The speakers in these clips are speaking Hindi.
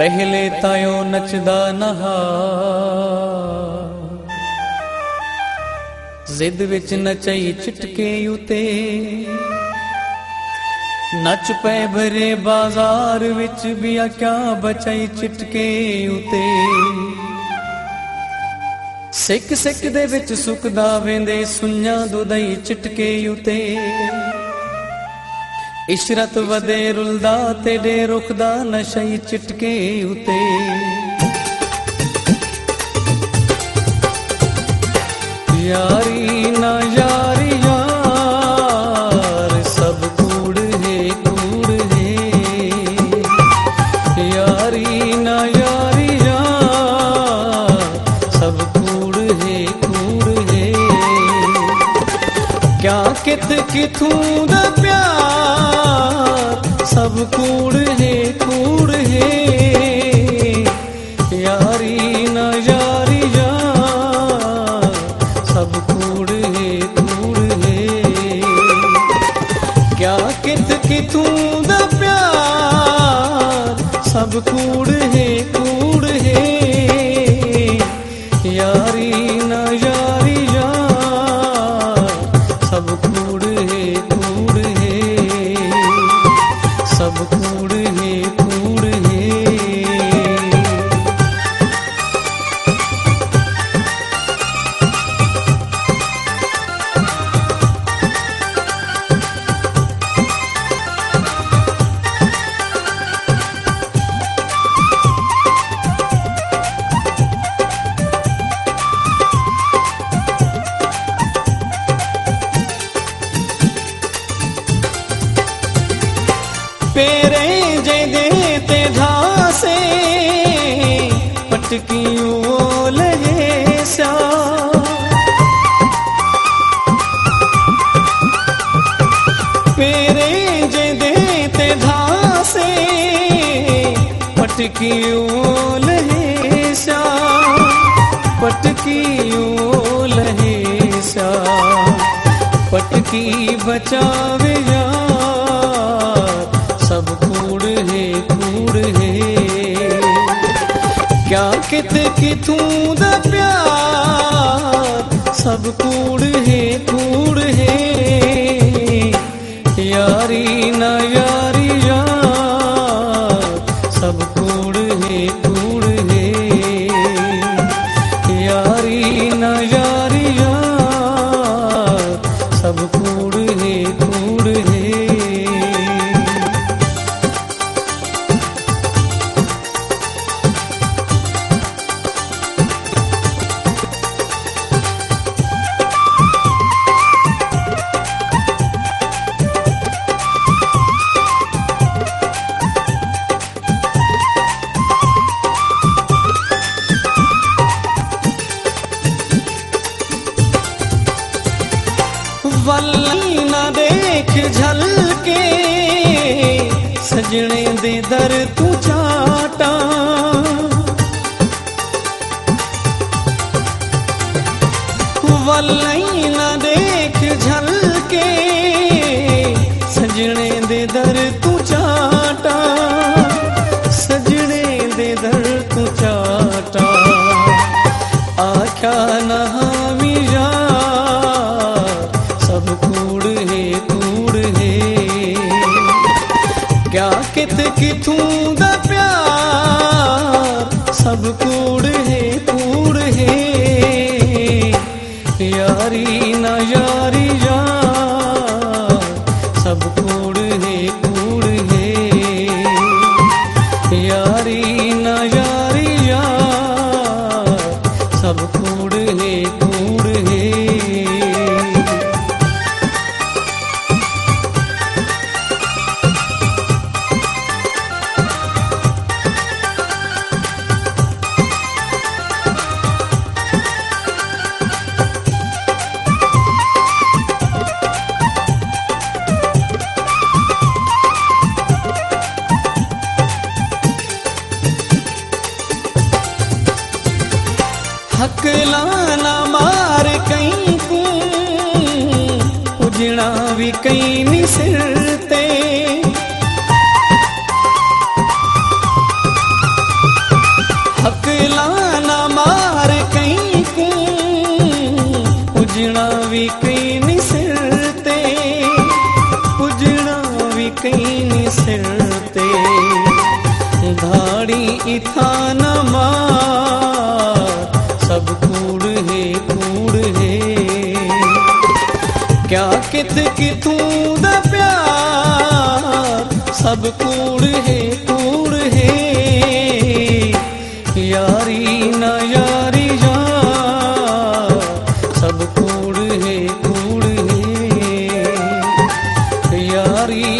ਪਹਿਲੇ ਤਾਇਓ ਨੱਚਦਾ ਨਹਾ। ਜ਼ਿੱਦ ਵਿੱਚ ਨਚਈ ਚਟਕੇ ਉਤੇ। ਨੱਚ ਪਏ ਭਰੇ ਬਾਜ਼ਾਰ ਵਿੱਚ ਵੀ ਆ ਕਿਆ ਬਚਈ ਚਟਕੇ ਉਤੇ। ਸਿੱਕ ਸਿੱਕ ਦੇ ਵਿੱਚ ਸੁੱਕਦਾ ਵੇਂਦੇ ਸੁਈਆਂ ਦੁਦਈ ਚਟਕੇ ਉਤੇ। ਇਸ਼ਰਤ ਵਦੇ ਰੁਲਦਾ ਤੇਰੇ ਰੁਖ ਦਾ ਨਸ਼ਈ ਚਟਕੇ ਉਤੇ ਯਾਰੀ ਨਾ ਯਾਰੀ ਯਾਰ ਸਭ ਕੂੜ ਹੈ ਕੂੜ ਹੈ ਯਾਰੀ ਨਾ ਯਾਰੀ ਯਾਰ ਸਭ ਕੂੜ ਹੈ ਕੂੜ ਹੈ ਕਿਆ ਕਿਤ ਕਿਥੂ ਦਾ ਪਿਆਰ सब कूड़ है कूड़ है। यारी न यारी जा, सब कूड़ है कूड़ है। क्या कित की तू द प्यार, सब कूड़ है सब कूड़ पेरे जय देते धासे पटकी लगे सा पेरे जय देते धासे पटकी लगे सा पटकी लगे सा पटकी बचावे यार कित किथू दा प्यार सब कूड़ है कूड़ है। यारी न यार दर तू चाटा। वल्लई न देख झल के सजने दे दर तू क्या कित किथू दा प्यार? सब कूड़ है कूड़ है। यारी ना यारी यार, सब कूड़ विकैनि सिरते कित कितू द प्यार। सब कूड़ है कूड़ है। यारी न यारी यार सब कूड़ है कूड़ है। यारी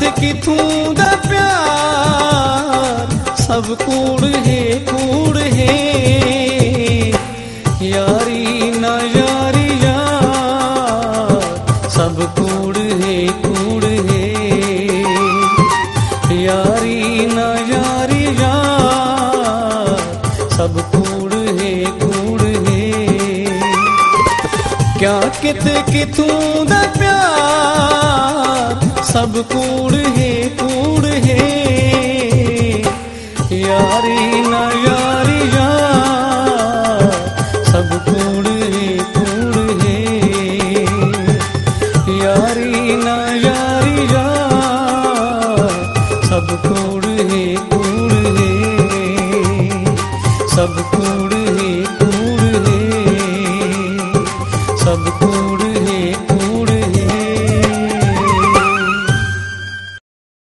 क्या कित किथूं दा प्यार। सब कूड़ है कूड़ है। यारी न यारी यार। सब कूड़ है कूड़ है। यारी न यारी यार। सब कूड़ है कूड़ है। क्या कित किथूं दा प्यार। सब कूड़ है कूड़ है। यारी ना यारी या सब कूड़ है कूड़ है। यारी ना यारी या सब कूड़ है कूड़ है। सब कूड़ है कूड़ है। सब कूड़